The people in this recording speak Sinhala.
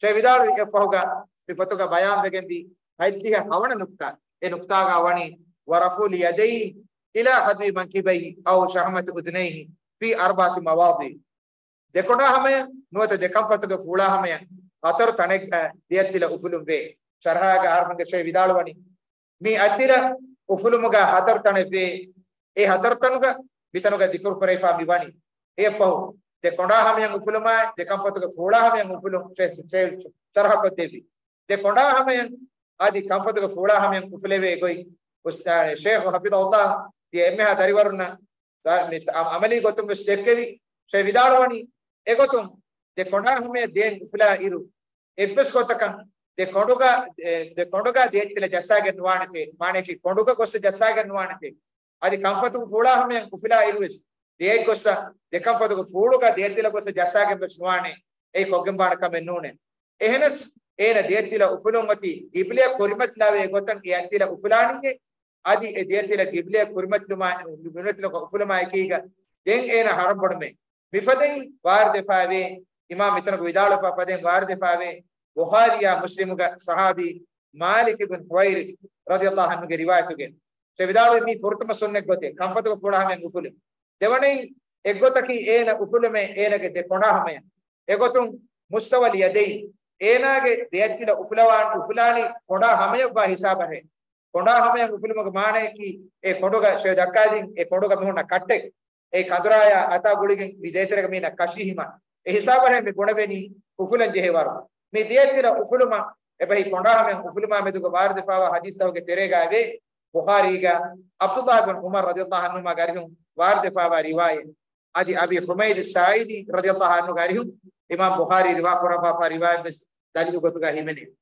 Shai Vidal yafahuga bipatuka bayam begembi haidhiha hawana nukta e nukta ga wani waraful yadayhi ila hadwi mankibayhi aw shahmat udnayhi fi arba'ati mawadi දෙකොඩ හමය නුවත දෙකම්පතුගේ ෆූලා හමය අතර තනෙක් දියත්තිල උපුලුම් වේ ශරහාග ආර්මංග ශ්‍රේ විදාලවනි මේ අතිර උපුලුමුග හතර තනෙ වේ ඒ හතර තනුග විතනුග දිකුර් කරේපා බිවනි ඒ පහු දෙකොණ්ඩාහමයන් උපුලමයි දෙකම්පතක ෆෝඩාහමයන් උපුලම් තරහපතේවි දෙකොණ්ඩාහමයන් ආදි කම්පතක ෆෝඩාහමයන් උපුලෙවේ ගොයි උස්තා ෂේඛ් හබිදල්ලා තියෙමහ දරිවරුන්න අමලි ගොතුම් ස්ටෙප් කෙවි ෂේ විදාරවණි ඒගොතුම් දෙකොණ්ඩාහමයේ දේන් උපුලා ඉරු එප්පස් කොතකන් දෙකොණ්ඩුක දෙකොණ්ඩුක දේත්තිල ජස්සාගෙන වාණිතේ මාණේකි කොණ්ඩුක කොස්ස ජස්සාගෙන වාණිතේ ආදි කම්පතක ෆෝඩාහමයන් උපුලා ඉරුවෙස් දෙයකොස්සා දෙකම්පතක පූඩුක දෙයතිලකොස්ස ජස්සාගෙම ස්වාණේ ඒ කොගෙම් බාණකම නෝනේ එහෙනස් ඒන දෙයතිල උපලොංගති ඉබ්ලිය කුරිමත්ලාවේ ගොතන් යතිල උපලාණිගේ আদি ඒ දෙයතිල ඉබ්ලිය කුරිමත්ලුමා උපලොතිල උපලමා එකීග දෙන් ඒන හරබොඩමේ විපදෙන් වාර දෙපාවේ ඉමාම් මෙතන විදාලපා පදෙන් වාර දෙපාවේ බුහාරියා මුස්ලිමුග සහාබී මාලික් ඉබ්න් හුවයිරි රදියල්ලාහු අන්හුගේ රිවායතුගෙන් සෙවිදාවේ මේ පුරුතම සොන්නේ ගොතේ කම්පතක පොඩහමෙන් උපලේ දෙවනයි එක්ගොතකි ඒන උපුලමේ ඒනගේ දෙකොණහමය එගොතුන් මුස්තවල යදෙයි ඒනාගේ දෙයක්කිල උපුලවාන් උපුලානි කොඩා හමය වා හිසාබරේ කොඩා හමය උපුලමක මාණයකි ඒ කොඩුග ෂේ දක්කාදීන් ඒ කොඩුග මොන කට්ටෙක් ඒ කඳුරාය අතා ගුලිගෙන් විදේතරක මීන කෂිහිම ඒ හිසාබරේ මේ ගොණබෙනි උපුලන් ජෙහෙවරු මේ දෙයක්කිල උපුලම එබැයි කොඩා හමය උපුලම මෙදුක වාර්දපාව හදිස් තවගේ තෙරේගාවේ බුඛාරීගා අබ්දුල්ලාහ් බින් උමර් රදියල්ලාහු අන්හුමා ගාරිහුම් وارد فاوا رواية أدي أبي حميد السعيدي رضي الله عنه قاله إمام بخاري رواية رفا رواية بس دليل قطعه منه